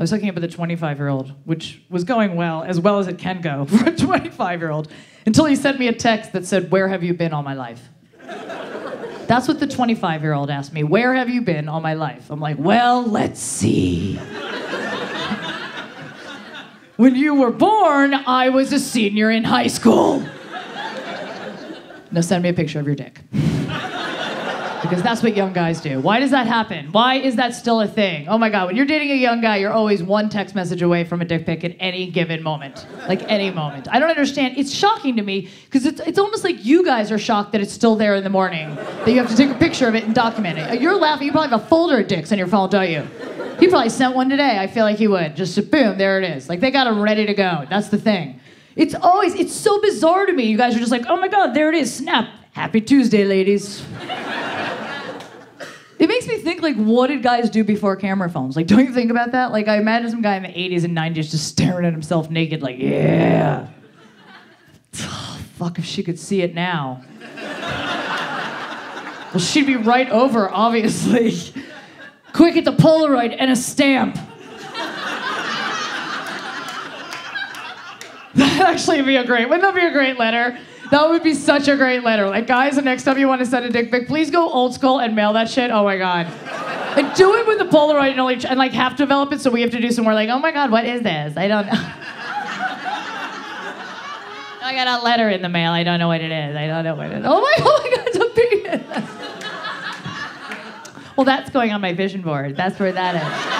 I was hooking up with a 25 year old, which was going well, as well as it can go for a 25 year old, until he sent me a text that said, Where have you been all my life? That's what the 25 year old asked me. Where have you been all my life? I'm like, Well, let's see. when you were born, I was a senior in high school. Now send me a picture of your dick because that's what young guys do. Why does that happen? Why is that still a thing? Oh my God, when you're dating a young guy, you're always one text message away from a dick pic at any given moment. Like any moment. I don't understand. It's shocking to me because it's, it's almost like you guys are shocked that it's still there in the morning, that you have to take a picture of it and document it. You're laughing. You probably have a folder of dicks on your phone, don't you? He probably sent one today. I feel like he would. Just boom, there it is. Like they got them ready to go. That's the thing. It's always, it's so bizarre to me. You guys are just like, oh my God, there it is. Snap. Happy Tuesday, ladies. It makes me think like, what did guys do before camera phones? Like, don't you think about that? Like, I imagine some guy in the 80s and 90s just staring at himself naked, like, yeah. fuck if she could see it now. well, she'd be right over, obviously. Quick, get the Polaroid and a stamp. That'd actually be a great, wouldn't that be a great letter? That would be such a great letter. Like, guys, the next time you want to send a dick pic, please go old school and mail that shit. Oh my god. And do it with the Polaroid and, only, and like half develop it so we have to do some more like, oh my god, what is this? I don't know. I got a letter in the mail. I don't know what it is. I don't know what it is. Oh my, oh my god, it's a penis. well, that's going on my vision board. That's where that is.